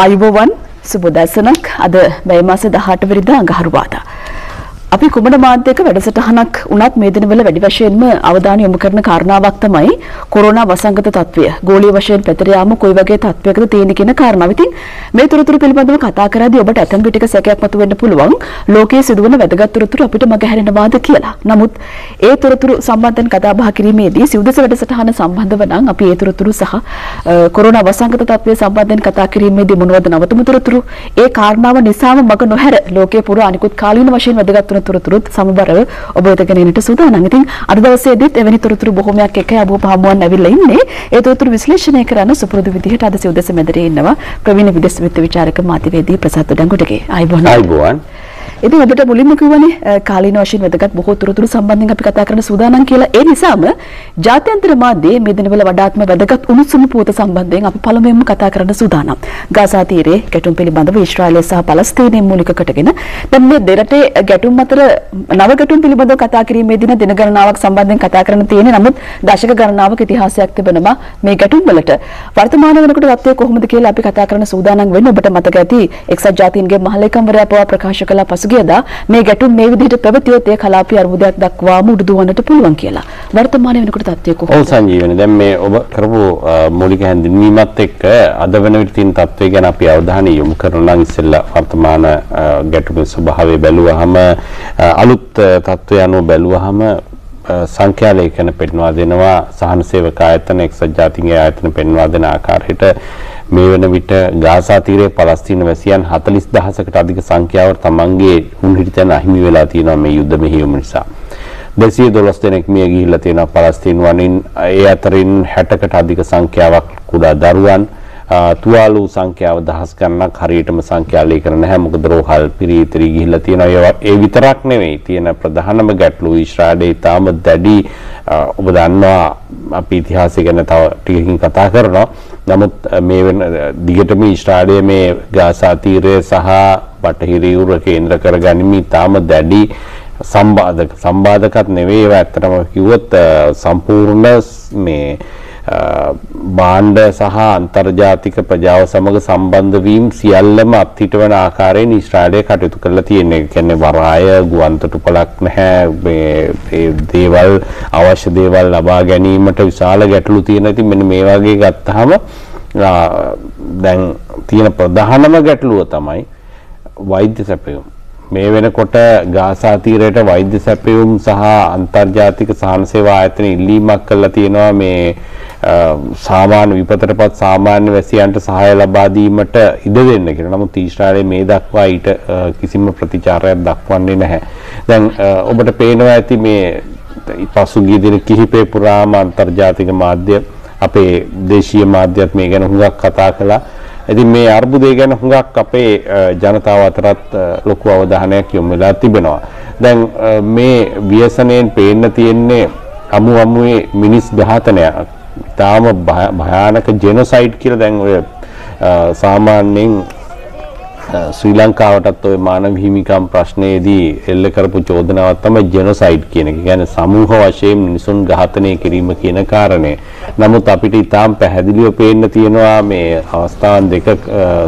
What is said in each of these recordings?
ආයුබෝවන් සුබ දැසනක් අද මේ මාසේ 18 වෙනිදා අඟහරුවාදා. අපි කුමන මාධ්‍යයක වැඩසටහනක් වුණත් මේ දිනවල වැඩි වශයෙන්ම අවධානය යොමු කරන කාරණාවක් තමයි කොරෝනා වසංගත තත්ත්වය. ගෝලීය වශයෙන් පැතිර යාම කොයි වගේ තත්ත්වයකද තියෙන කියන කාරණාව. ඉතින් මේ තොරතුරු පිළිබඳව කතා කරද්දී ඔබට ඇතම් විටක සැකයක් මතුවෙන්න පුළුවන්. ලෝකයේ සිදුවන වැදගත් තොරතුරු අපිට මගහැරෙනවාද කියලා. නමුත් ඒ තොරතුරු සම්බන්ධයෙන් කතා බහ කිරීමේදී සිව්දස වැඩසටහන සම්බන්ධව නම් අපි ඒ තොරතුරු සහ කොරෝනා වසංගත තත්ත්වය සම්බන්ධයෙන් කතා කිරීමේදී මොනවද නවතුම තොරතුරු? ඒ කාරණාව නිසාම මග නොහැර ලෝකයේ පුරා අනිකුත් කාලීන වශයෙන් වැදගත් වන තොරතුරුත් සමබරව ඔබ වෙත ගෙනෙන්නට සූදානම්. ඉතින් අද දවසේදීත් එවැනි තොරතුරු බොහෝමයක් එක්ක අබුව පහමුවන් ඇවිල්ලා ඉන්නේ. ඒ තොරතුරු විශ්ලේෂණය කරන්න සුපුරුදු විදිහට අද සිව්දස මැදරේ ඉන්නවා ප්‍රවීණ විදේශ විත්ත විචාරක මාධ්‍යවේදී ප්‍රසාද් ඩංගොඩගේ. ආයිබෝන්. ආයිබෝන්. ඉතින් ඔබට මුලින්ම කිව්වනේ කාලීන වශයෙන් වැදගත් බොහෝ තොරතුරු සම්බන්ධයෙන් අපි කතා කරන්න සූදානම් කියලා. ඒ නිසාම ජාත්‍යන්තර මාධ්‍යයේ මේ දිනවල වඩාත්ම වැදගත් උණුසුම් පුවත සම්බන්ධයෙන් අපි පළමුවෙන්ම කතා කරන්න සූදානම්. ගාසා තීරයේ ගැටුම් පිළිබඳව ඊශ්‍රායලය සහ පලස්තීනය මූලික කොටගෙන දැන් මේ දෙරටේ ගැටුම් අතර නව ගැටුම් පිළිබඳව කතා කිරීමේදී දින ගණනාවක් සම්බන්ධයෙන් කතා කරන්න තියෙන්නේ. නමුත් දශක ගණනාවක ඉතිහාසයක් තිබෙනවා මේ ගැටුම් වලට. වර්තමාන වෙනකොට තත්ත්වය කොහොමද කියලා අපි කතා කරන්න සූදානම් වෙන්නේ. ඔබට මතක ඇති එක්සත් ජාතීන්ගේ මහලේකම්වරයා පවා ප්‍රකාශ කළ පසුගියදා මේ ගැටුම් මේ විදිහට පැවතියොත් ඒ කලාපීය අර්බුදයක් දක්වාම උඩුදුවන්නට පුළුවන් කියලා. වර්තමානයේ වෙනකොට තත්ත්වය කොහොමද? ඔව් සංජීවනි දැන් මේ ඔබ කරපු මූලික හැඳින්වීමත් එක්ක අද වෙන විට තියෙන තත්ත්වය ගැන අපි අවධානය යොමු කරනවා නම් ඉස්සෙල්ලා වර්තමාන ගැටුමේ ස්වභාවය බැලුවහම අලුත් තත්ත්වය අනුව බැලුවහම සංඛ්‍යා ලේඛන පෙන්වා දෙනවා සහන සේවක ආයතන එක්සත් ජාතීන්ගේ ආයතන පෙන්වා දෙන ආකාරයට මේ වන විට ගාසා තීරයේ පලස්තීන වැසියන් 40000කට අධික සංඛ්‍යාවක් තමන්ගේ උන්හිරිතන අහිමි වෙලා තියෙනවා මේ යුද්ධ මෙහෙයුම නිසා. 212 දෙනෙක් මිය ගිහිල්ලා තියෙනවා පලස්තීන වනින්. ඒ අතරින් 60කට අධික සංඛ්‍යාවක් කුඩා දරුවන් තුවාලු සංඛ්‍යාව දහස් ගණනක් හරියටම සංඛ්‍යාලය කරන නැහැ. මොකද රෝහල් පිරීතරි ගිහිල්ලා තියෙනවා. ඒ විතරක් නෙවෙයි තියෙන ප්‍රධානම ගැටලුව ඊශ්‍රායලයේ තාම දැඩි ඔබ දන්නවා අපි ඉතිහාසය ගැන තව ටිකකින් කතා කරනවා. නමුත් මේ වෙන දිගටම ඊශ්‍රායලයේ මේ ගාසා තීරය සහ බටහිර යුර කේන්ද්‍ර කරගනිමින් තාම දැඩි සම්බාධක සම්බාධකත් නෙවෙයි. ඒවා ඇත්තටම කිව්වොත් සම්පූර්ණ මේ බාණ්ඩ සහ අන්තර්ජාතික ප්‍රජාව සමග සම්බන්ධ වීම සියල්ලම අත්හිටවන ආකාරයෙන් ඊශ්‍රායලය කටයුතු කරලා තියෙන්නේ. ඒ කියන්නේ වරාය ගුවන්තොටුපළක් නැහැ. මේ දේවල් අවශ්‍ය දේවල් ලබා ගැනීමට විශාල ගැටලු තියෙනවා. ඉතින් මෙන්න මේ වගේ ගත්තාම දැන් තියෙන ප්‍රධානම ගැටලුව තමයි වෛද්‍ය සැපයුම. මේ වෙනකොට ගාසා තීරයට වෛද්‍ය සැපයුම් සහ අන්තර්ජාතික සහන සේවා ආයතන ඉල්ලීමක් කළා තියෙනවා මේ සාමාන්‍ය විපතටපත් සාමාන්‍ය වැසියන්ට සහාය ලබා දීමට ඉඩ දෙන්න කියලා. නමුත් ඊශ්‍රායලයේ මේ දක්වා ඊට කිසිම ප්‍රතිචාරයක් දක්වන්නේ නැහැ. දැන් ඔබට පේනවා ඇති මේ පසුගිය දින කිහිපේ පුරාම අන්තර්ජාතික මාධ්‍ය අපේ දේශීය මාධ්‍යත් මේ ගැන හුඟක් කතා කළා. ඉතින් මේ අර්බුදය ගැන හුඟක් අපේ ජනතාව අතරත් ලොකු අවධානයක් යොමු වෙලා තිබෙනවා. දැන් මේ ව්‍යසනයෙන් පේන්න තියෙන්නේ අමු අමුවේ මිනිස් ඝාතනයක්. තාම භයානක ජෙනොසයිඩ් කියලා දැන් ඔය සාමාන්‍යයෙන් ශ්‍රී ලංකාවටත් ওই මානව හිමිකම් ප්‍රශ්නයේදී එල්ල කරපු චෝදනාවක් තමයි ජෙනොසයිඩ් කියන එක. කියන්නේ සමූහ වශයෙන් මිනිසුන් ඝාතනය කිරීම කියන කාරණය. නමුත් අපිට ඊටාම් පැහැදිලිව පේන්න තියෙනවා මේ අවස්ථාවන් දෙක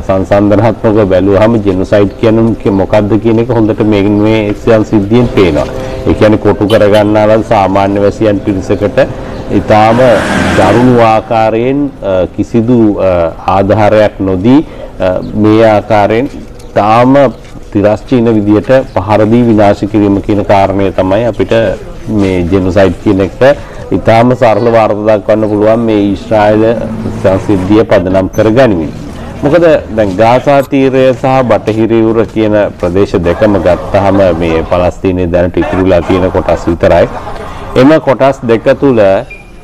සංසන්දනාත්මකව බැලුවාම ජෙනොසයිඩ් කියන්නේ මොකක්ද කියන එක හොඳට මේ මේ එක්සන් සිද්ධියෙන් පේනවා. ඒ කියන්නේ කොටු කරගන්නාලා සාමාන්‍ය වැසියන් පිරිසකට ඊටාම දරුණු ආකාරයෙන් කිසිදු ආධාරයක් නොදී මේ ආකාරයෙන් තාම තිරස්චීන විදියට පහර දී විනාශ කිරීම කියන කාරණය තමයි අපිට මේ ජෙනොසයිඩ් කියන එක ඊටාම සරල වාර්තා දක්වන්න පුළුවන් මේ ඊශ්‍රායල සංසිද්ධිය පදනම් කරගනිමින්. මොකද දැන් ගාසා තීරය සහ බටහිර යුර කියන ප්‍රදේශ දෙකම ගත්තාම මේ පලස්තීනයේ දැනට ඉතිරිලා තියෙන කොටස් විතරයි. එම කොටස් දෙක තුල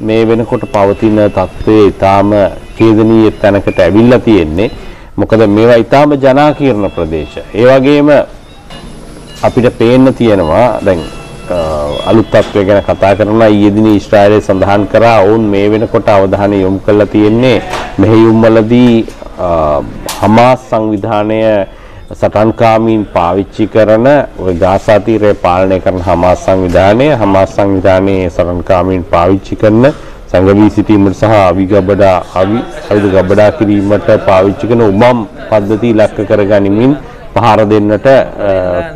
මේ වෙනකොට පවතින තත්ත්වයේ ඊටාම ඛේදනීය තැනකට ඇවිල්ලා තියෙන්නේ. මොකද මේවා ඊටාම ජනාකීර්ණ ප්‍රදේශ. ඒ වගේම අපිට පේන්න තියෙනවා දැන් අලුත් තත්ත්වය ගැන කතා කරනවා ඊයේ දින ඊශ්‍රායලය සඳහන් කරා ඔවුන් මේ වෙනකොට අවධානය යොමු කරලා තියෙන්නේ මෙහෙයුම් වලදී හමාස් සංවිධානය සටන්කාමීන් පාවිච්චි කරන ওই ගාසා තීරය පාලනය කරන හමාස් සංවිධානය හමාස් සංවිධානයේ සටන්කාමීන් පාවිච්චි කරන සංගවී සිටීමට සහ අවි ගබඩා අවි අවි ගබඩා කිරීමට පාවිච්චි කරන උමම් පද්ධති ඉලක්ක කරගනිමින් පහර දෙන්නට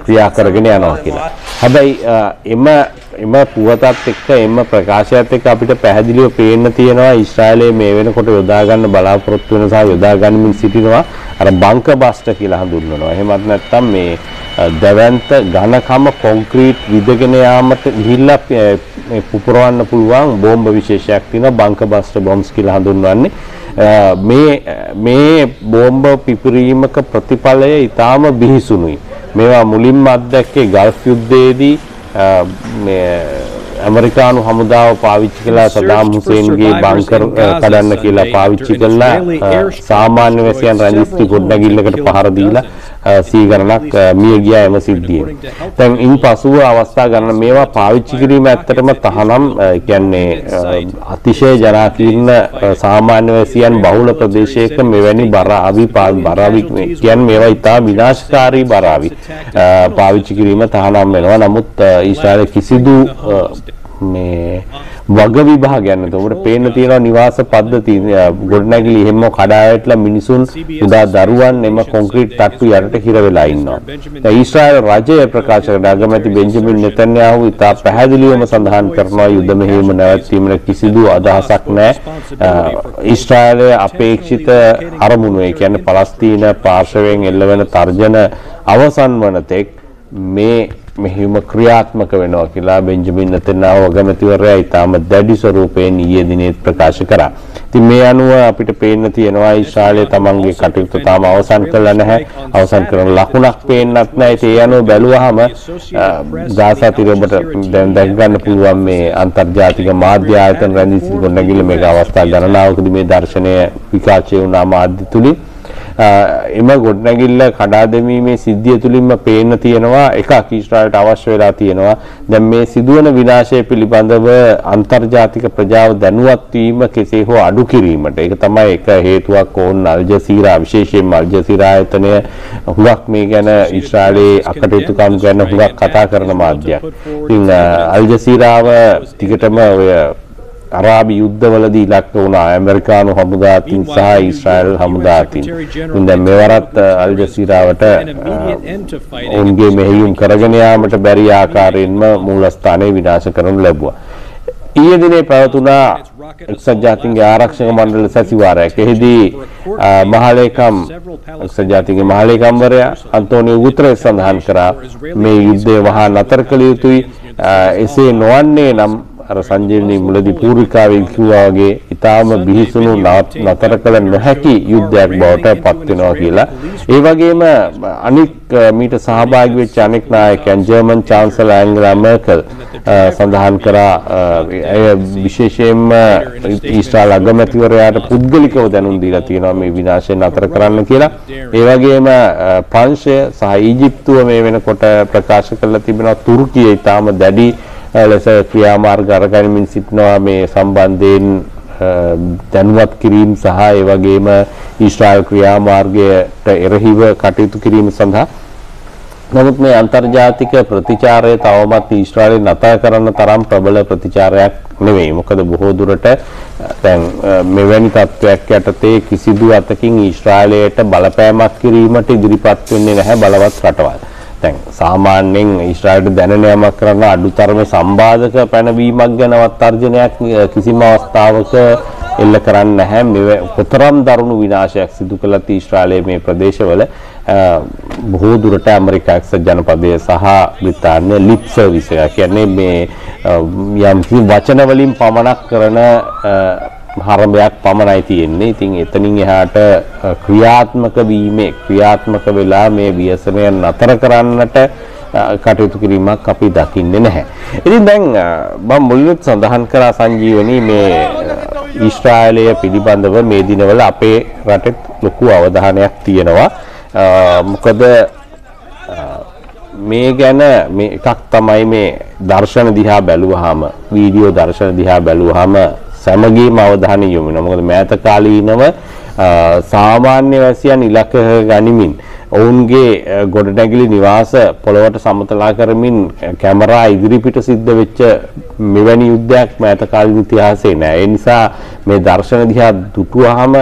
ක්‍රියා කරගෙන යනවා කියලා. හැබැයි එම එම පුවතත් එක්ක එම ප්‍රකාශයත් එක්ක අපිට පැහැදිලිව පේන්න තියෙනවා ඊශ්‍රායලයේ මේ වෙනකොට යොදා ගන්න බලාපොරොත්තු වෙන සහ යොදා ගනිමින් සිටිනවා අර බංක බස්ට කියලා හඳුන්වනවා. එහෙමත් නැත්නම් මේ දැවැන්ත ඝනකම කොන්ක්‍රීට් විදගෙන යාමට ගිහිල්ලා පුපුරවන්න පුළුවන් බෝම්බ විශේෂයක් තියෙනවා බංක බස්ටර් බොම්බ්ස් කියලා හඳුන්වන්නේ. මේ මේ බෝම්බ පිපිරීමක ප්‍රතිඵලය ඊටාම බිහිසුණුයි. මේවා මුලින්ම අත්දැක්කේ ගල්ෆ් යුද්ධයේදී ඇමරිකානු හමුදාව පාවිච්චි කළා සදාම් හුසේන්ගේ බංකර් කඩන්න කියලා පාවිච්චි කළා. සාමාන්‍ය වැසියන් රැඳිස්ති ගොඩනැගිල්ලකට පහර දීලා අ, සී ගණනක් අ, මිය ගියා එම සිද්ධියෙන්. දැන් ඉන් පසුව අවස්ථා ගන්න මේවා පාවිච්චි කිරීම ඇත්තටම තහනම් අ, කියන්නේ අ, අතිශය ජනාකීර්ණ අ, සාමාන්‍ය වැසියන් බහුල ප්‍රදේශයක මෙවැනි බර අවි පා- බර අවි කියන්නේ මේවා ඉතා විනාශකාරී බර අවි අ, පාවිච්චි කිරීම තහනම් වෙනවා. නමුත් අ, ඊශ්‍රායල කිසිදු අ, මේ වග විභාගයක් නැත. ඔබට පේන්න තියෙනවා නිවාස පද්ධති ගොඩනැගිලි එහෙම කඩා වැටලා මිනිසුන් උදා දරුවන් එම කොන්ක්‍රීට් තට්ටු යටට හිර වෙලා ඉන්නවා. දැන් ඊශ්‍රායල් රජය ප්‍රකාශ කරන අගමැති බෙන්ජමින් නෙතන්යාහු ඉතා පැහැදිලිවම සඳහන් කරනවා යුද මෙහෙයුම නැවැත්වීමට කිසිදු අදහසක් නැහැ. ඊශ්‍රායලයේ අපේක්ෂිත අරමුණු ඒ කියන්නේ පලස්තීන පාර්ශවයෙන් එල්ලවෙන තර්ජන අවසන් වන තෙක් මේ මෙහිම ක්‍රියාත්මක වෙනවා කියලා බෙන්ජමින් නෙතන්යාහු අගමැතිවරයා ඊටම දැඩි ස්වරූපයෙන් ඊයේ දිනේ ප්‍රකාශ කරා. ඉතින් මේ අනුව අපිට පේන්න තියෙනවා ඊශ්‍රායලය තමන්ගේ කටයුතු තාම අවසන් කළා නැහැ. අවසන් කරන ලකුණක් පේන්නත් නැහැ. ඉතින් ඒ අනුව බැලුවහම අ, ගාසා තිරඹට දැන් දැක් ගන්න පුළුවන් මේ අන්තර්ජාතික මාධ්‍ය ආයතන රැඳී සිටි ගොඩනැගිල්ල මේක අවස්ථා ගණනාවකදී මේ දර්ශනය විකාශය වුණා මාධ්‍ය තුලින්. අ, එම ගොඩනැගිල්ල කඩා දැමීමේ සිද්ධිය තුලින්ම පේන්න තියෙනවා එකක් ඊශ්‍රායලට අවශ්‍ය වෙලා තියෙනවා දැන් මේ සිදුවන විනාශය පිළිබඳව අන්තර්ජාතික ප්‍රජාව දැනුවත් වීම කෙසේ හෝ අඩු කිරීමට ඒක තමයි එක හේතුවක් ඕන් අල් ජසීරා විශේෂයෙන්ම අල් ජසීරා ආයතනය හුඟක් මේ ගැන ඊශ්‍රායලයේ අකටයුතුකම් ගැන හුඟක් කතා කරන මාධ්‍යයක්. ඉතින් අ, අල් ජසීරාව ටිකටම ඔය අරාබි යුද්ධවලදී ඉලක්ක වුණා ඇමරිකානු හමුදාතින් සහ ඊශ්‍රායල් හමුදාතින්. දැන් මෙවරත් අල් ජසීරාවට ඔවුන්ගේ මෙහෙයුම් කරගෙන යාමට බැරි ආකාරයෙන්ම මූලස්ථානය විනාශ කරනු ලැබුවා. ඊයේ දිනේ පැවතුණා එක්සත් ජාතීන්ගේ ආරක්ෂක මණ්ඩල සැසිවාරයක්. එහිදී මහලේකම් එක්සත් ජාතීන්ගේ මහලේකම්වරයා අන්තෝනියෝ ගුතරෙස් සඳහන් කරා මේ යුද්ධය වහා නතර කළ යුතුයි. එසේ නොවන්නේ නම් අර සංජීවනී මුලදී පූර්විකාවේ කිව්වා වගේ ඊටාම බිහිසුණු නවත්- නතර කළ නොහැකි යුද්ධයක් බවට පත් වෙනවා කියලා. ඒ වගේම අනික් අ, මීට සහභාගී වෙච්ච අනෙක් නායකයන් ජර්මන් චාන්සලර් ඇන්ගලා මර්කල් අ, සඳහන් කරා අ, ඇය විශේෂයෙන්ම ඊශ්‍රායල් අගමැතිවරයාට පුද්ගලිකව දැනුම් දීලා තියෙනවා මේ විනාශය නතර කරන්න කියලා. ඒ වගේම අ, පංශය සහ ඊජිප්තුව මේ වෙනකොට ප්‍රකාශ කරලා තිබෙනවා තුර්කිය ඊටාම දැඩි අ, ලෙස ක්‍රියාමාර්ග අරගනිමින් සිටිනවා මේ සම්බන්ධයෙන් අ, දැනුවත් කිරීම සහ ඒ වගේම ඊශ්‍රායල් ක්‍රියාමාර්ගයට එරෙහිව කටයුතු කිරීම සඳහා නමුත් මේ අන්තර්ජාතික ප්‍රතිචාරය තවමත් ඊශ්‍රායලෙන් නතර කරන්න තරම් ප්‍රබල ප්‍රතිචාරයක් නෙවෙයි. මොකද බොහෝ දුරට අ, දැන් අ, මෙවැනි තත්ත්වයක් යටතේ කිසිදු අතකින් ඊශ්‍රායලයට බලපෑමක් කිරීමට ඉදිරිපත් වෙන්නේ නැහැ බලවත් රටවල්. දැන් සාමාන්‍යයෙන් ඊශ්‍රායලට දැනෙන යමක් කරන්න අඩුතරමේ සම්බාධක පැනවීමක් ගැනවත් තර්ජනයක් අ, කිසිම අවස්ථාවක එල්ල කරන්නේ නැහැ. මෙව කොතරම් දරුණු විනාශයක් සිදු කළත් ඊශ්‍රායලයේ මේ ප්‍රදේශවල අ, බොහෝ දුරට ඇමරිකා එක්සත් ජනපදය සහ බ්‍රිතාන්‍ය ලිප් සර්විස් එක කියන්නේ මේ අ, යම් කිසි වචන වලින් පමණක් කරන අ, හරඹයක් පමණයි තියෙන්නේ. ඉතින් එතනින් එහාට අ, ක්‍රියාත්මක වීමේ ක්‍රියාත්මක වෙලා මේ ව්‍යසනය නතර කරන්නට අ, කටයුතු කිරීමක් අපි දකින්නේ නැහැ. ඉතින් දැන් අ, මම මුලින්ම සඳහන් කරා සංජීවනී මේ අ, ඊශ්‍රායලය පිළිබඳව මේ දිනවල අපේ රටෙත් ලොකු අවධානයක් තියෙනවා. අ, මොකද මේ ගැන මේ එකක් තමයි මේ දර්ශන දිහා බැලුවාම වීඩියෝ දර්ශන දිහා බැලුවාම සමගියම අවධානය යොමු වෙනවා. මොකද මෑත කාලීනව අ, සාමාන්‍ය වැසියන් ඉලක්ක ගනිමින් ඔවුන්ගේ අ, ගොඩනැගිලි නිවාස පොළොවට සමතලා කරමින් අ, කැමරා ඉදිරිපිට සිද්ධ වෙච්ච මෙවැනි යුද්ධයක් මෑත කාලීන ඉතිහාසයේ නෑ. ඒ නිසා මේ දර්ශන දිහා දුටුවාම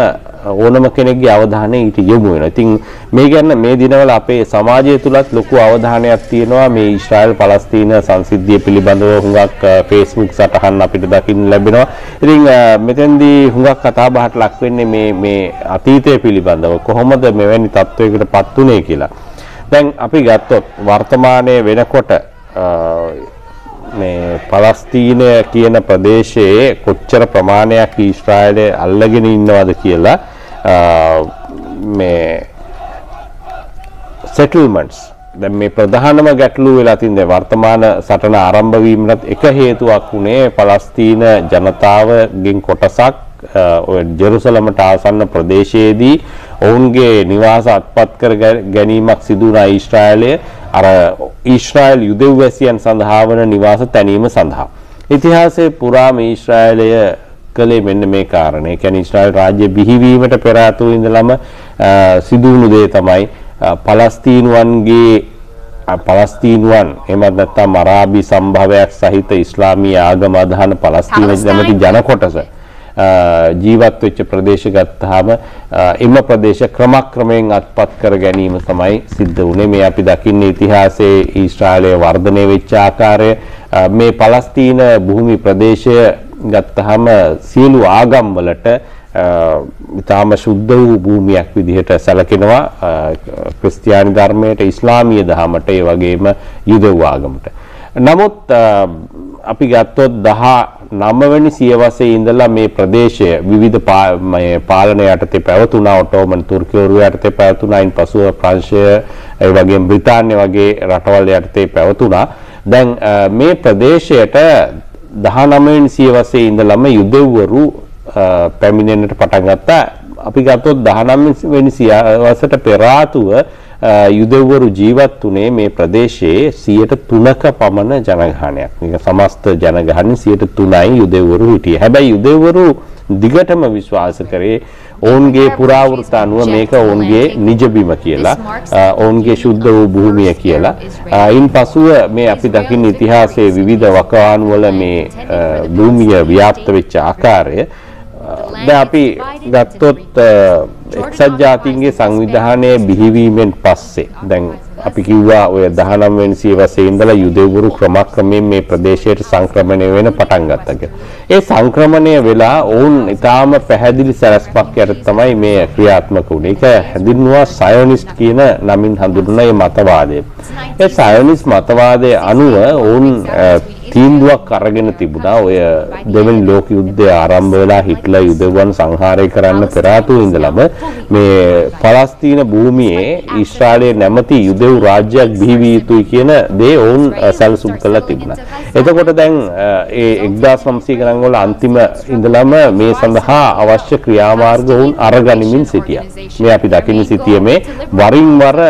ඕනම කෙනෙක්ගේ අවධානය ඊට යොමු වෙනවා. ඉතින් මේ ගැන මේ දිනවල අපේ සමාජය තුලත් ලොකු අවධානයක් තියෙනවා මේ ඊශ්‍රායල් පලස්තීන සංසිද්ධිය පිළිබඳව හුඟක් අ, Facebook සටහන් අපිට දකින්න ලැබෙනවා. ඉතින් අ, මෙතෙන්දී හුඟක් කතා බහට ලක් වෙන්නේ මේ මේ අතීතය පිළිබඳව කොහොමද මෙවැනි තත්වයකට පත් වුනේ කියලා. දැන් අපි ගත්තොත් වර්තමානයේ වෙනකොට අ, මේ පලස්තීනය කියන ප්‍රදේශයේ කොච්චර ප්‍රමාණයක් ඊශ්‍රායලය අල්ලගෙන ඉන්නවද කියලා අ, මේ සෙටල්මන්ට්ස් දැන් මේ ප්‍රධානම ගැටලුව වෙලා තින්නේ වර්තමාන සටන ආරම්භ වීමට එක හේතුවක් උනේ පලස්තීන ජනතාවගෙන් කොටසක්. අ, ඔය ජෙරුසලමට ආසන්න ප්‍රදේශයේදී ඔවුන්ගේ නිවාස අත්පත් කර ගැ- ගැනීමක් සිදු වුණා ඊශ්‍රායලය. අර ඊශ්‍රායල් යුදෙව්වැසියන් සඳහා වන නිවාස තැනීම සඳහා. ඉතිහාසයේ පුරාම ඊශ්‍රායලය කළේ මෙන්න මේ කාරණේ. කියන්නේ ඊශ්‍රායල් රාජ්‍ය බිහිවීමට පෙර ආතුව ඉඳලම අ, සිදු වුණු දේ තමයි පලස්තීනුවන්ගේ පලස්තීනුවන් එහෙමත් නැත්නම් අරාබි සම්භවයක් සහිත ඉස්ලාමීය ආගම අදහන පලස්තීන නැමැති ජන කොටස ජීවත් වෙච්ච ප්‍රදේශ ගත්තාම එම ප්‍රදේශ ක්‍රමක්‍රමයෙන් අත්පත් කර ගැනීම තමයි සිද්ධ වුණේ මේ අපි දකින්නේ ඉතිහාසයේ ඊශ්‍රායලය වර්ධනය වෙච්ච ආකාරය මේ පලස්තීන භූමි ප්‍රදේශය ගත්තහම සියලු ආගම් වලට ඉතාම ශුද්ධ වූ භූමියක් විදිහට සැලකෙනවා අ, ක්‍රිස්තියානි ධර්මයට ඉස්ලාමීය දහමට ඒ වගේම යුදෙව් ආගමට. නමුත් අ, අපි ගත්තොත් දහ නවවැනි සියවසේ ඉඳලා මේ ප්‍රදේශය විවිධ පා- මේ පාලන යටතේ පැවතුණා ඔටෝමන් තුර්කිවරු යටතේ පැවතුණා ඉන් පසුව ප්‍රංශය ඒ වගේම බ්‍රිතාන්‍ය වගේ රටවල් යටතේ පැවතුණා දැන් අ, මේ ප්‍රදේශයට 19 වෙනි සියවසේ ඉඳලම යුදෙව්වරු අ, පැමිණෙන්නට පටන් ගත්තා අපි ගත්තොත් 19 වෙනි සියවසට පෙර ආතුව අ, යුදෙව්වරු ජීවත් වුණේ මේ ප්‍රදේශයේ 3ක පමණ ජනගහනයක්. මේක සමස්ත ජනගහනයේ 3යි යුදෙව්වරු හිටියේ. හැබැයි යුදෙව්වරු දිගටම විශ්වාස කරේ ඔවුන්ගේ පුරාවෘත්ත අනුව මේක ඔවුන්ගේ නිජ බිම කියලා ඔවුන්ගේ ශුද්ධ වූ භූමිය කියලා. ඉන් පසුව මේ අපි දකින්න ඉතිහාසයේ විවිධ වකවානු වල මේ භූමිය ව්‍යාප්ත වෙච්ච ආකාරය දැන් අපි ගත්තොත් එක්සත් ජාතීන්ගේ සංවිධානය බිහිවීමෙන් පස්සේ දැන් අපි කිව්වා ඔය 19 වෙනි සියවසේ ඉඳලා යුදෙව්වරු ක්‍රමක්‍රමයෙන් මේ ප්‍රදේශයට සංක්‍රමණය වෙන පටන් ගත්තා කියලා. ඒ සංක්‍රමණය වෙලා ඔවුන් ඊටාම පැහැදිලි සැලැස්මක් යට තමයි මේ ක්‍රියාත්මක වුණේ. ඒක හැඳින්වුවා සයොනිස්ට් කියන නමින් හඳුන්වන මේ මතවාදය. ඒ සයොනිස්ට් මතවාදයේ අනුව ඔවුන් අ, තීන්දුවක් අරගෙන තිබුණා ඔය දෙවනි ලෝක යුද්ධය ආරම්භ වෙලා හිට්ලර් යුදෙව්වන් සංහාරය කරන්න පෙර ආතුව ඉඳලම මේ පලස්තීන භූමියේ ඊශ්‍රායලයේ නැමැති යුදෙව් රාජ්‍යයක් බිහි විය යුතුයි කියන දේ ඔවුන් අ, සැලසුම් කළා තිබුණා. එතකොට දැන් අ, ඒ 1900 ගණන් වල අන්තිම ඉඳලම මේ සඳහා අවශ්‍ය ක්‍රියාමාර්ග ඔවුන් අරගනිමින් සිටියා. මේ අපි දකින්න සිටියේ මේ වරින් වර අ,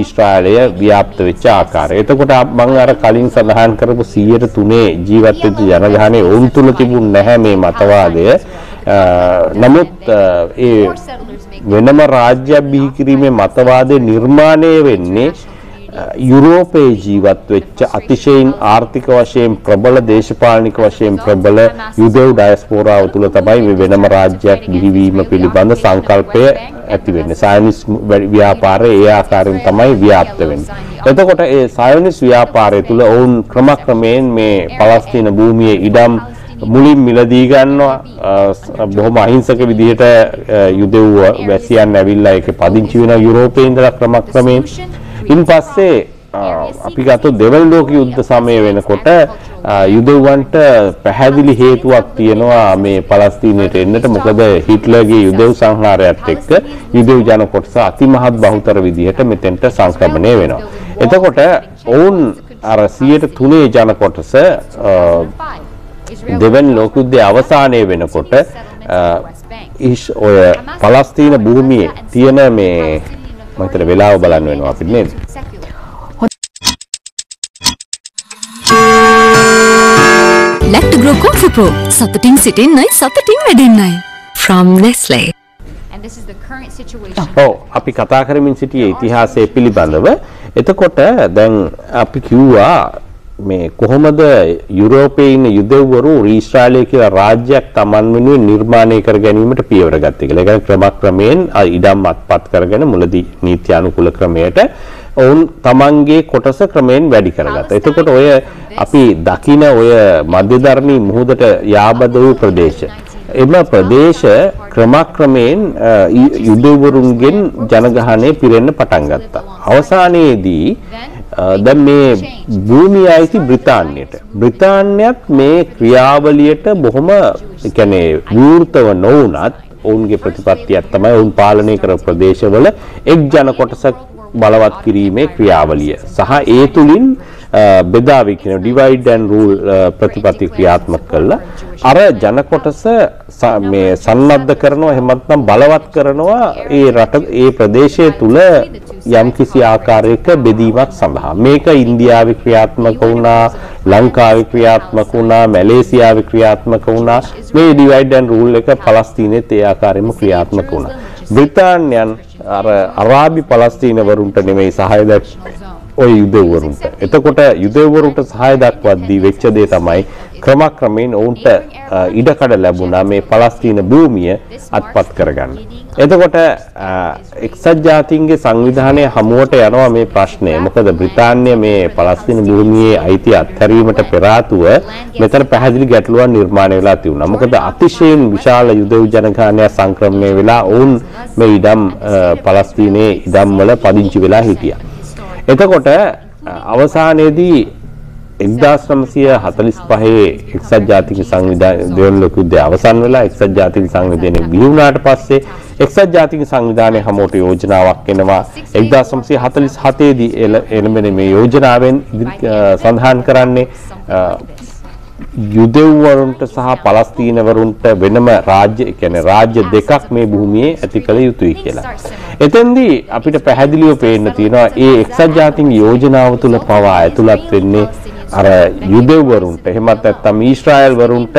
ඊශ්‍රායලය ව්‍යාප්ත වෙච්ච ආකාරය. එතකොට මම අර කලින් සඳහන් කරපු 103 ජීවත් වෙච්ච ජනගහනය ඔවුන් තුල තිබුණ නැහැ මේ මතවාදය. අ, නමුත් අ, ඒ වෙනම රාජ්‍යයක් බිහි කිරීමේ මතවාදය නිර්මාණය වෙන්නේ අ, යුරෝපයේ ජීවත් වෙච්ච අතිශයින් ආර්ථික වශයෙන් ප්‍රබල දේශපාලනික වශයෙන් ප්‍රබල යුදෙව් ඩයස්පෝරාව තුළ තමයි මේ වෙනම රාජ්‍යයක් බිහිවීම පිළිබඳ සංකල්පය ඇති වෙන්නේ. සයනිස් ව්‍යාපාරය ඒ ආකාරයෙන් තමයි ව්‍යාප්ත වෙන්නේ. එතකොට ඒ සයනිස් ව්‍යාපාරය තුළ ඔවුන් ක්‍රමක්‍රමයෙන් මේ පලස්තීන භූමියේ ඉඩම් මුලින් මිලදී ගන්නවා. අ, ස්- බොහොම අහිංසක විදිහට අ, යුදෙව් වැසියන් ඇවිල්ලා ඒක පදිංචි වෙන යුරෝපයේ ඉඳලා ක්‍රමක්‍රමයෙන්. ඉන් පස්සේ අ, අපි ගත්තොත් දෙවන ලෝක යුද්ධ සමය වෙනකොට අ, යුදෙව්වන්ට පැහැදිලි හේතුවක් තියෙනවා මේ පලස්තීනයට එන්නට. මොකද හිට්ලර්ගේ යුදෙව් සංහාරයත් එක්ක යුදෙව් ජන කොටස අතිමහත් බහුතර විදිහට මෙතෙන්ට සංක්‍රමණය වෙනවා. එතකොට ඔවුන් අර 103 ජන කොටස දෙවැනි ලෝක යුද්ධයේ අවසානය වෙනකොට ඔය පලස්තීන භූමියේ තියෙන මේ මම හිතන වෙලාව බලන්න වෙනවා අපිට නේද? ලැක්ටග්‍රෝ කෝෆි ප්‍රෝ සතුටින් සිටින්නයි සතුටින් වැඩෙන්නයි. from Nestle. and this is the current situation. ඔව් අපි කතා කරමින් සිටියේ ඉතිහාසය පිළිබඳව. එතකොට දැන් අපි කිව්වා මේ කොහොමද යුරෝපයේ ඉන්න යුදෙව්වරු ඊශ්‍රායලය කියලා රාජ්‍යයක් Taman වෙනුවෙන් නිර්මාණය කර ගැනීමට පියවර ගත්තේ කියලා. ඒ කියන්නේ ක්‍රමක්‍රමයෙන් ඉඩම් අත්පත් කරගෙන මුලදී නීති අනුකූල ක්‍රමයට ඔවුන් Tamanගේ කොටස ක්‍රමයෙන් වැඩි කරගත්තා. එතකොට ඔය අපි දකින ඔය මධ්‍යධර්මී මුහුදට යාබද වූ ප්‍රදේශ එම ප්‍රදේශ ක්‍රමක්‍රමයෙන් අ, යු- යුදෙව්වරුන්ගෙන් ජනගහනය පිරෙන්න පටන් ගත්තා. අවසානයේදී අ, දැන් මේ භූමිය අයිති බ්‍රිතාන්‍යයට. බ්‍රිතාන්‍යත් මේ ක්‍රියාවලියට බොහොම ඒ කියන්නේ විවෘතව නොවුනත් ඔවුන්ගේ ප්‍රතිපත්තියක් තමයි ඔවුන් පාලනය කර ප්‍රදේශවල එක් ජන කොටසක් බලවත් කිරීමේ ක්‍රියාවලිය සහ ඒ තුලින් අ, බෙදා විකින ඩිවයිඩ් ඇන් රූල් ප්‍රතිපත්ති ක්‍රියාත්මක කළා. අර ජන කොටස මේ සන්නද්ධ කරනවා එහෙම නැත්නම් බලවත් කරනවා ඒ රට ඒ ප්‍රදේශය තුල යම්කිසි ආකාරයක බෙදීමක් සඳහා. මේක ඉන්දියාවේ ක්‍රියාත්මක වුණා ලංකාවේ ක්‍රියාත්මක වුණා මැලේසියාවේ ක්‍රියාත්මක වුණා. මේ ඩිවයිඩ් ඇන් රූල් එක පලස්තීනයේත් ඒ ආකාරයෙන්ම ක්‍රියාත්මක වුණා. බ්‍රිතාන්‍යයන් අර අරාබි පලස්තීනවරුන්ට නෙමෙයි සහාය දැක් ඔය යුදෙව්වරුන්ට. එතකොට යුදෙව්වරුන්ට සහාය දක්වද්දී වෙච්ච දේ තමයි ක්‍රමක්‍රමයෙන් ඔවුන්ට අ, ඉඩකඩ ලැබුණා මේ පලස්තීන භූමිය අත්පත් කරගන්න. එතකොට අ, එක්සත් ජාතීන්ගේ සංවිධානය හමුවට යනවා මේ ප්‍රශ්නය. මොකද බ්‍රිතාන්‍ය මේ පලස්තීන භූමියේ අයිතිය අත්හැරීමට පෙර ආතුව මෙතන පැහැදිලි ගැටලුවක් නිර්මාණය වෙලා තිබුණා. මොකද අතිශයින් විශාල යුදෙව් ජනගහනයක් සංක්‍රමණය වෙලා ඔවුන් මේ ඉඩම් අ, පලස්තීනයේ ඉඩම් වල පදිංචි වෙලා හිටියා. එතකොට අ, අවසානයේදී 1945 එක්සත් ජාතික සංවිධානය දෙවන ලෝක යුද්ධය අවසන් වෙලා එක්සත් ජාතික සංවිධානය බිහි වුණාට පස්සේ එක්සත් ජාතික සංවිධානය හමුවට යෝජනාවක් එනවා. 1947 දී එළ- එළඹෙන මේ යෝජනාවෙන් ඉදිරි- අ, සඳහන් කරන්නේ අ, යුදෙව්වරුන්ට සහ පලස්තීනවරුන්ට වෙනම රාජ්‍ය ඒ කියන්නේ රාජ්‍ය දෙකක් මේ භූමියේ ඇති කළ යුතුයි කියලා. එතෙන්දී අපිට පැහැදිලිව පේන්න තියෙනවා ඒ එක්සත් ජාතීන්ගේ යෝජනාව තුල පවා ඇතුළත් වෙන්නේ අර යුදෙව්වරුන්ට එහෙමත් නැත්නම් ඊශ්‍රායල් වරුන්ට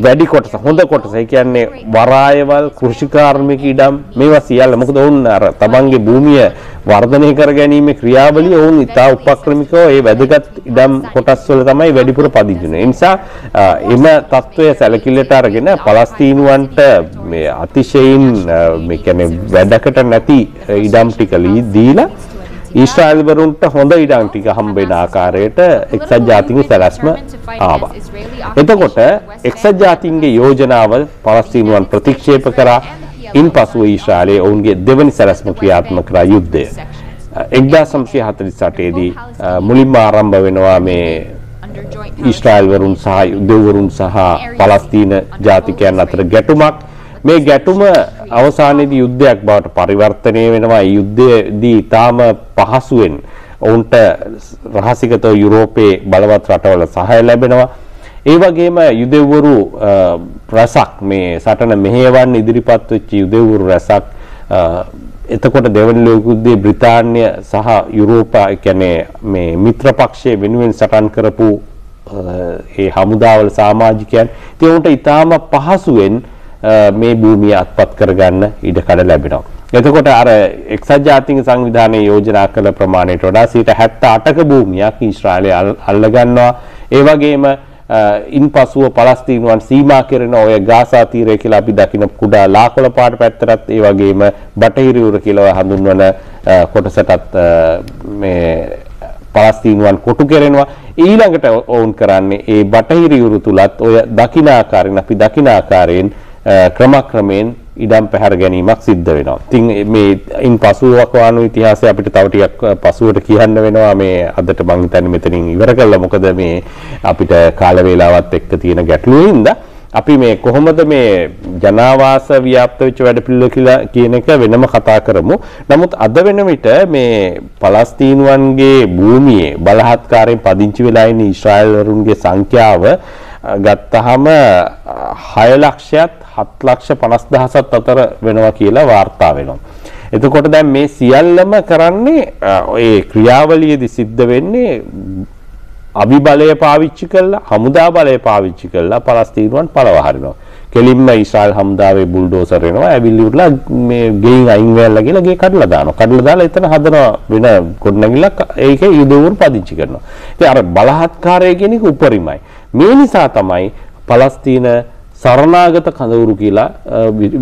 වැඩි කොටස හොඳ කොටස ඒ කියන්නේ වරායවල් කෘෂිකාර්මික ඉඩම් මේවා සියල්ල මොකද ඔවුන් අර තමන්ගේ භූමිය වර්ධනය කර ගැනීමේ ක්‍රියාවලිය ඔවුන් ඉතා උපක්‍රමිකව ඒ වැදගත් ඉඩම් කොටස් වල තමයි වැඩිපුර පදින්නේ. ඒ නිසා එම తত্ত্বය සැලකිල්ලට අරගෙන පලස්තීනුවන්ට මේ අතිශයින් මේ කියන්නේ වැඩකට නැති ඉඩම් ටික දීලා ඊශ්‍රායල්වරුන්ට හොඳ ඉඩම් ටික හම්බ වෙන ආකාරයට එක්සත් ජාතීන්ගේ සැලැස්ම ආවා. එතකොට එක්සත් ජාතීන්ගේ යෝජනාව පලස්තීනුවන් ප්‍රතික්ෂේප කරා ඉන්පසුව ඊශ්‍රායලයේ ඔවුන්ගේ දෙවනි සැලැස්ම ක්‍රියාත්මක කරා යුද්ධය. 1948 දී අ, මුලින්ම ආරම්භ වෙනවා මේ ඊශ්‍රායල් වරුන් සහ යුදෙව්වරුන් සහ පලස්තීන ජාතිකයන් අතර ගැටුමක්. මේ ගැටුම අවසානයේදී යුද්ධයක් බවට පරිවර්තනය වෙනවා. ඒ යුද්ධයේදී ඊටාම පහසුවෙන් ඔවුන්ට රහසිගතව යුරෝපයේ බලවත් රටවල සහාය ලැබෙනවා. ඒ වගේම යුදෙව්වරු අ, රැසක් මේ සටන මෙහෙයවන්න ඉදිරිපත් වෙච්ච යුදෙව්වරු රැසක් අ, එතකොට දෙවන ලෝක යුද්ධයේ බ්‍රිතාන්‍ය සහ යුරෝපා ඒ කියන්නේ මේ මිත්‍ර පක්ෂයේ වෙනුවෙන් සටන් කරපු අ, ඒ හමුදාවල සමාජිකයන් ඉතින් උන්ට ඊටාම පහසුවෙන් අ, මේ භූමිය අත්පත් කරගන්න ඉඩකඩ ලැබෙනවා. එතකොට අර එක්සත් ජාතීන් සංවිධානයේ යෝජනා කළ ප්‍රමාණයට වඩා 78ක භූමියක් ඊශ්‍රායලය අල්- අල්ලගන්නවා. ඒ වගේම අ, ඉන්පසුව පලස්තීනුවන් සීමා කරන ඔය ගාසා තීරය කියලා අපි දකින කුඩා ලාකොළ පාට පැත්තටත් ඒ වගේම බටහිරයුර කියලා හඳුන්වන අ, කොටසටත් අ, මේ පලස්තීනුවන් කොටු කෙරෙනවා. ඊළඟට ඔවුන් කරන්නේ ඒ බටහිර යුරු තුලත් ඔය දකින ආකාරයෙන් අපි දකින ආකාරයෙන් අ, ක්‍රමක්‍රමයෙන් ඉඩම් පැහැර ගැනීමක් සිද්ධ වෙනවා. ඉතින් මේ ඉන් පසුවක් වානු ඉතිහාසය අපිට තව ටිකක් අ, පසුවට කියන්න වෙනවා මේ අදට මං හිතන්නේ මෙතනින් ඉවර කළා. මොකද මේ අපිට කාල වේලාවත් එක්ක තියෙන ගැටලුවෙන් හින්දා අපි මේ කොහොමද මේ ජනාවාස ව්‍යාප්ත වෙච්ච වැඩ පිළිවෙල කියලා කියන එක වෙනම කතා කරමු. නමුත් අද වෙන විට මේ පලස්තීනුවන්ගේ භූමියේ බලහත්කාරයෙන් පදිංචි වෙලා ඉන්න ඊශ්‍රායල්වරුන්ගේ සංඛ්‍යාව අ, ගත්තහම 6 ලක්ෂයත් 7 ලක්ෂ 50000ත් අතර වෙනවා කියලා වාර්තා වෙනවා. එතකොට දැන් මේ සියල්ලම කරන්නේ අ, ඔය ක්‍රියාවලියේදී සිද්ධ වෙන්නේ අභිබලය පාවිච්චි කළා හමුදා බලය පාවිච්චි කළා පලස්තීනුවන් පළව හරිනවා. කෙලින්ම ඊශ්‍රායල් හමුදාවේ බුල්ඩෝසර් එනවා ඇවිල්ලිවලා මේ ගෙයින් අයින් වෙලා කියලා ගේ කඩලා දානවා කඩලා දාලා එතන හදනවා වෙන ගොඩනැගිල්ලක් ඒක යුදවුරු පදිංචි කරනවා ඉතින් අර බලහත්කාරය කියන එක උපරිමයි මේ නිසා තමයි පලස්තීන සරණාගත කඳවුරු කියලා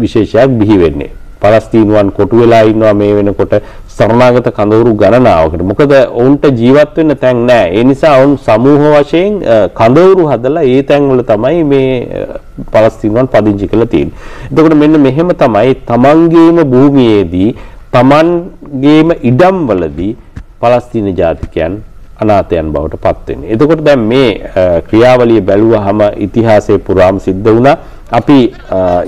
විශේෂයක් බිහි වෙන්නේ පලස්තීනුවන් කොටු වෙලා ඉන්නවා මේ වෙනකොට සරණාගත කඳවුරු ගණනාවකට. මොකද ඔවුන්ට ජීවත් වෙන්න තැන් නැහැ. ඒ නිසා ඔවුන් සමූහ වශයෙන් කඳවුරු හදලා ඒ තැන්වල තමයි මේ පලස්තීනුවන් පදිංචි කරලා තියෙන්නේ. එතකොට මෙන්න මෙහෙම තමයි තමන්ගේම භූමියේදී තමන්ගේම ඉඩම්වලදී පලස්තීන ජාතිකයන් අනාථයන් බවට පත් වෙන්නේ. එතකොට දැන් මේ ක්‍රියාවලිය බැලුවහම ඉතිහාසයේ පුරාම සිද්ධ වුණා අපි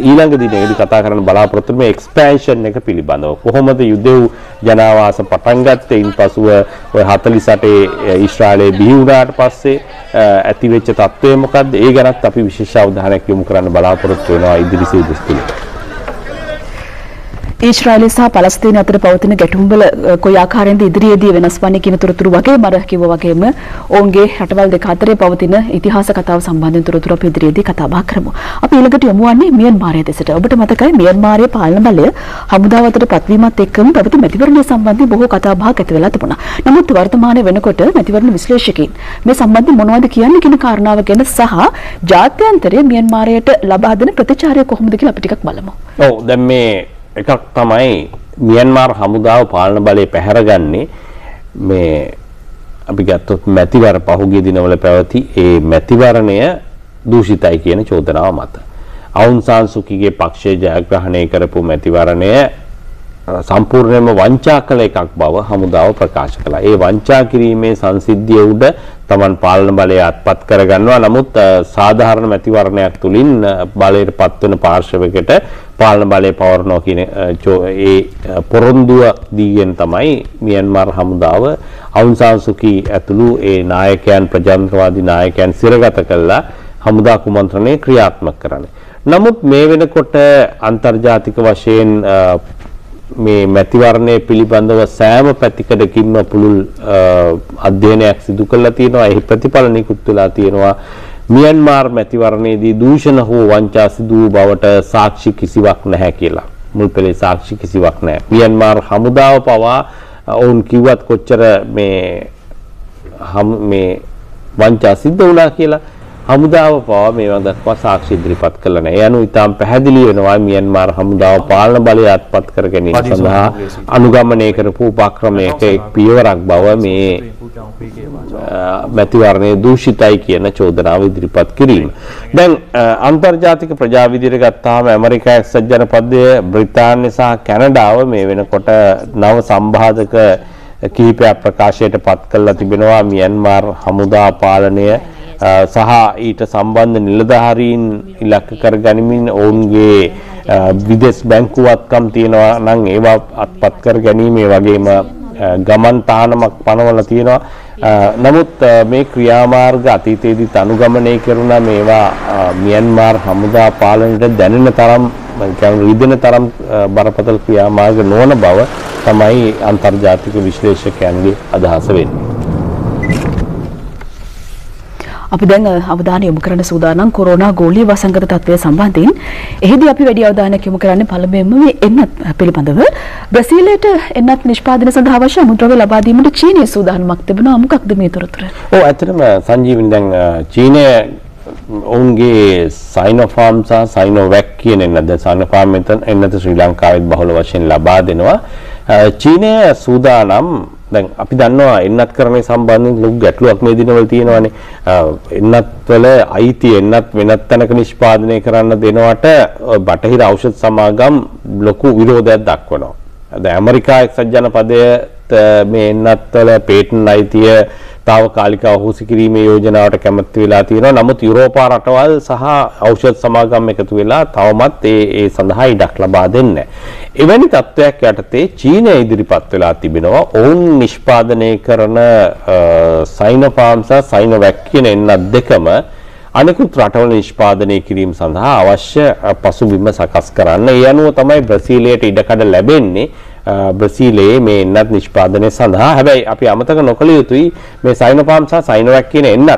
ඊළඟ දිනේදී කතා කරන්න බලාපොරොත්තු වෙන්නේ එක්ස්පෑන්ෂන් එක පිළිබඳව. කොහොමද යුදෙව් ජනාවාස පටන් ගත්තේ? ඉන්පසුව ඔය 48 ඊශ්‍රායලයේ බිහි වුණාට පස්සේ ඇති වෙච්ච තත්ත්වය මොකද්ද? ඒ ගැනත් අපි විශේෂ අවධානයක් යොමු කරන්න බලාපොරොත්තු වෙනවා ඉදිරි සීදස් තුළ. ඊශ්‍රායලය සහ පලස්තීන අතර පවතින ගැටුම්වල කොයි ආකාරයෙන්ද ඉදිරියේදී වෙනස් වන්නේ කියන තොරතුරු වගේම අර කිව්වා වගේම ඔවුන්ගේ රටවල් දෙක අතරේ පවතින ඉතිහාස කතාව සම්බන්ධයෙන් තොරතුරු අපි ඉදිරියේදී කතා බහ කරමු. අපි ඊළඟට යමු වන්නේ මියන්මාරය දෙසට. ඔබට මතකයි මියන්මාරයේ පාලන බලය හමුදාව අතර පත්වීමත් එක්කම පැවති මැතිවරණය සම්බන්ධයෙන් බොහෝ කතා බහක් ඇති වෙලා තිබුණා. නමුත් වර්තමානයේ වෙනකොට මැතිවරණ විශ්ලේෂකයින් මේ සම්බන්ධයෙන් මොනවද කියන්නේ කියන කාරණාව ගැන සහ ජාත්‍යන්තරයේ මියන්මාරයට ලබා දෙන ප්‍රතිචාරය කොහොමද කියලා අපි ටිකක් බලමු. ඔව් දැන් මේ එකක් තමයි මියන්මාර් හමුදාව පාලන බලය පැහැරගන්නේ මේ අපි ගත්තොත් මැතිවර පහුගිය දිනවල පැවති ඒ මැතිවරණය දූෂිතයි කියන චෝදනාව මත. අවුන් සාන් සුකිගේ පක්ෂය ජයග්‍රහණය කරපු මැතිවරණය සම්පූර්ණයෙන්ම වංචා කළ එකක් බව හමුදාව ප්‍රකාශ කළා. ඒ වංචා කිරීමේ සංසිද්ධිය උඩ තමන් පාලන බලය අත්පත් කරගන්නවා. නමුත් සාධාරණ මැතිවරණයක් තුලින් බලයට පත්වන පාර්ශවයකට පාලන බලය පවරනවා කියන ඒ පොරොන්දුව දීගෙන තමයි මියන්මාර් හමුදාව අවුන් සාන් සුකි ඇතුළු ඒ නායකයන් ප්‍රජාතන්ත්‍රවාදී නායකයන් සිරගත කළා හමුදා කුමන්ත්‍රණය ක්‍රියාත්මක කරන්නේ. නමුත් මේ වෙනකොට අන්තර්ජාතික වශයෙන් මේ මැතිවරණය පිළිබඳව සෑම පැතිකඩකින්ම පුළුල් අධ්‍යයනයක් සිදු කරලා තියෙනවා. එහි ප්‍රතිඵල නිකුත් වෙලා තියෙනවා. මියන්මාර් මැතිවරණයේදී දූෂණ හෝ වංචා සිදු වූ බවට සාක්ෂි කිසිවක් නැහැ කියලා. මුල් පෙළේ සාක්ෂි කිසිවක් නැහැ. මියන්මාර් හමුදාව පවා ඔවුන් කිව්වත් කොච්චර මේ මේ වංචා සිද්ධ වුණා කියලා හමුදාව පවා මේවා දක්වා සාක්ෂි ඉදිරිපත් කළා නැහැ. අනුව ඉතාම පැහැදිලි වෙනවා මියන්මාර් හමුදාව පාලන බලය අත්පත් කර ගැනීම සඳහා අනුගමනය කරපු උපක්‍රමයක එක් පියවරක් බව මේ මැතිවරණයේ දූෂිතයි කියන චෝදනාව ඉදිරිපත් කිරීම. දැන් අන්තර්ජාතික ප්‍රජා විදියට ගත්තාම ඇමරිකා එක්සත් ජනපදය, බ්‍රිතාන්‍ය සහ කැනඩාව මේ වෙනකොට නව සම්බාධක කිහිපයක් ප්‍රකාශයට පත් කරලා තිබෙනවා. මියන්මාර් හමුදා පාලනය සහ ඊට සම්බන්ධ නිලධාරීන් ඉලක්ක කර ගනිමින් ඔවුන්ගේ විදෙස් බැංකුවත්කම් තියෙනවා නම් ඒවා අත්පත් කර ගැනීම වගේම ගමන් තානමක් පනවලා තියෙනවා. නමුත් මේ ක්‍රියාමාර්ග අතීතයේදී අනුගමනය කරුණා මේවා මියන්මාර් හමුදා පාලනයට දැනෙන තරම් කියන්නේ රිදෙන තරම් බරපතල ක්‍රියාමාර්ග නොවන බව තමයි අන්තර්ජාතික විශ්ලේෂකයන්ගේ අදහස වෙන්නේ. අපි දැන් අවධානය යොමු කරන්න සූදානම් කොරෝනා ගෝලීය වසංගත තත්ත්වය සම්බන්ධයෙන්. එහිදී අපි වැඩි අවධානයක් යොමු කරන්නේ පළමුවෙන්ම මේ එන්නත් පිළිබඳව. බ්‍රසීලයට එන්නත් නිෂ්පාදනය සඳහා අවශ්‍ය අමුද්‍රව්‍ය ලබා දීමට චීනයේ සූදානමක් තිබෙනවා. මොකක්ද මේ තොරතුර? ඔව් ඇත්තටම සංජීවනි දැන් චීනය ඔවුන්ගේ සයිනෝෆාර්ම් සහ සයිනෝවැක් කියන එන්නත් දැන් සයිනෝෆාර්ම් මෙතන එන්නත ශ්‍රී ලංකාවෙත් බහුල වශයෙන් ලබා දෙනවා. චීනය සූදානම් දැන් අපි දන්නවා එන්නත් කරන්නේ සම්බන්ධයෙන් ලොකු ගැටලුවක් මේ දිනවල තියෙනවානේ. එන්නත් වල අයිති එන්නත් වෙනත් තැනක නිෂ්පාදනය කරන්න දෙනවට බටහිර ඖෂධ සමාගම් ලොකු විරෝධයක් දක්වනවා. දැන් ඇමරිකා එක්සත් ජනපදයට මේ එන්නත් වල පේටන්ට් අයිතිය తాවකාලිකව අහෝසි කිරීමේ යෝජනාවට කැමති වෙලා තියෙනවා. නමුත් යුරෝපා රටවල් සහ ඖෂධ සමාගම් එකතු වෙලා තවමත් ඒ ඒ සඳහා ඉඩක් ලබා දෙන්නේ එවැනි තත්ත්වයක් යටතේ චීනය ඉදිරිපත් වෙලා තිබෙනවා. ඔවුන් නිෂ්පාදනය කරන සයිනෝෆාර්ම් සහ සයිනෝවැක් කියන එන්නත් දෙකම අනෙකුත් රටවල නිෂ්පාදනය කිරීම සඳහා අවශ්‍ය පසුබිම සකස් කරන්න. ඒ අනුව තමයි බ්‍රසීලයට ඉඩකඩ ලැබෙන්නේ. බ්‍රසීලයේ මේ එන්නත් නිෂ්පාදනය සඳහා හැබැයි අපි අමතක නොකළ යුතුයි මේ සයිනෝෆාර්ම් සහ සයිනෝවැක් කියන එන්නත්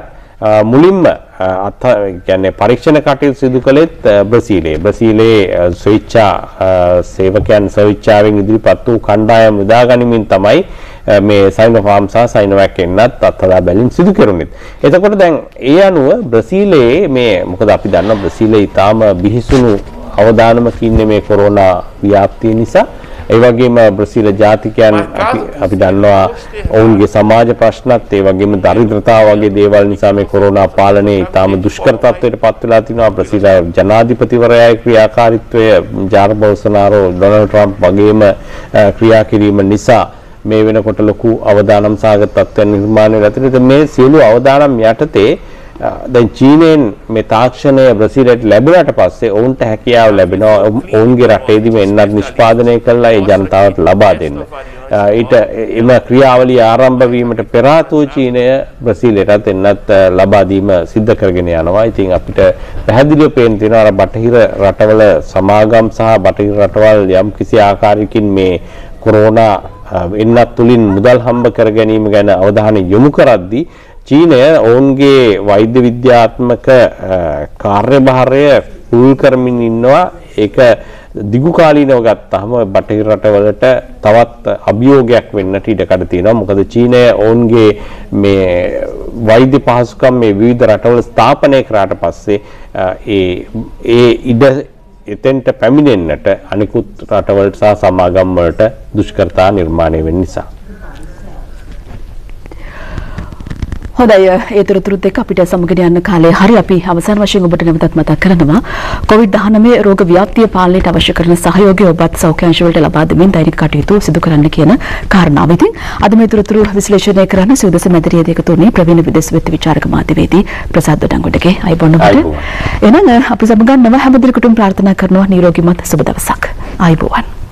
මුලින්ම අත් කියන්නේ පරීක්ෂණ කටයුතු සිදු කළෙත් අ, බ්‍රසීලයේ. බ්‍රසීලයේ අ, ස්වේච්ඡා අ, සේවකයන් ස්වේච්ඡාවෙන් ඉදිරිපත් වූ කණ්ඩායම යොදා ගනිමින් තමයි අ, මේ සයිනෝෆාර්ම් සහ සයිනෝවැක් එන්නත් අත්හදා බැලීම් සිදු කෙරුණෙත්. එතකොට දැන් ඒ අනුව බ්‍රසීලයේ මේ මොකද අපි දන්නවා බ්‍රසීලයේ ඊටාම බිහිසුණු අවදානමක ඉන්නේ මේ කොරෝනා ව්‍යාප්තිය නිසා. ඒ වගේම බ්‍රසීල ජාතිකයන් අපි දන්නවා ඔවුන්ගේ සමාජ ප්‍රශ්නත් ඒ වගේම දරිද්‍රතාව වගේ දේවල් නිසා මේ කොරෝනා පාලනය ඉතාම දුෂ්කර තත්ත්වයට පත් වෙලා තිනවා බ්‍රසීල ජනාධිපතිවරයාගේ ක්‍රියාකාරීත්වය ජාර් බෝල්සනාරෝ ඩොනල්ඩ් ට්‍රම්ප් වගේම ක්‍රියා කිරීම නිසා මේ වෙනකොට ලොකු අවදානම් සහගත තත්ත්වයන් නිර්මාණය වෙලා. ඉතින් මේ සියලු අවදානම් යටතේ දැන් චීනයෙන් මේ තාක්ෂණය බ්‍රසීලයට ලැබුණාට පස්සේ ඔවුන්ට හැකියාව ලැබෙනවා ඔවුන්- ඔවුන්ගේ රටේදීම එන්නත් නිෂ්පාදනය කළා ඒ ජනතාවට ලබා දෙන්න. අ, ඊට එම ක්‍රියාවලිය ආරම්භ වීමට පෙර ආතුව චීනය බ්‍රසීලයටත් එන්නත් අ, ලබා දීම සිද්ධ කරගෙන යනවා. ඉතින් අපිට පැහැදිලිව පේන තියෙනවා අර බටහිර රටවල සමාගම් සහ බටහිර රටවල් යම් කිසි ආකාරයකින් මේ කොරෝනා අ, එන්නත් තුලින් මුදල් හම්බ කර ගැනීම ගැන අවධානය යොමු කරද්දී චීනය ඔවුන්ගේ වෛද්‍ය විද්‍යාත්මක අ, කාර්යභාරය පුල් කරමින් ඉන්නවා. ඒක දිගු කාලීනව ගත්තාම බටහිර රටවලට තවත් අභියෝගයක් වෙන්නට ඉඩකඩ තියෙනවා. මොකද චීනය ඔවුන්ගේ මේ වෛද්‍ය පහසුකම් මේ විවිධ රටවල ස්ථාපනය කරාට පස්සේ අ, ඒ ඒ ඉඩ එතෙන්ට පැමිණෙන්නට අනිකුත් රටවලට සහ සමාගම් වලට දුෂ්කරතා නිර්මාණය වෙන නිසා. හොඳයි ඒ තොරතුරුත් එක්ක අපිට සමගට යන්න කාලය හරි අපි අවසාන වශයෙන් ඔබට නැවතත් මතක් කරනවා COVID-19 රෝග ව්‍යාප්තිය පාලනයට අවශ්‍ය කරන සහයෝගය ඔබත් සෞඛ්‍ය අංශ වලට ලබා දෙමින් දෛනික කටයුතු සිදු කරන්න කියන කාරණාව. ඉතින් අද මේ තොරතුරු විශ්ලේෂණය කරන්න සුදස මැදිරිය දෙක තුනේ ප්‍රවීණ විදේශ විත්ත විචාරක මාධ්‍යවේදී ප්‍රසාද් දොඩංගොඩගේ අයිබෝන් ඔබට. අයිබෝන්. එහෙනම් අපි සමගන්නව හැමදෙරකටම ප්‍රාර්ථනා කරනවා නිරෝගීමත් සුබ දවසක්. අයිබෝවන්.